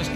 last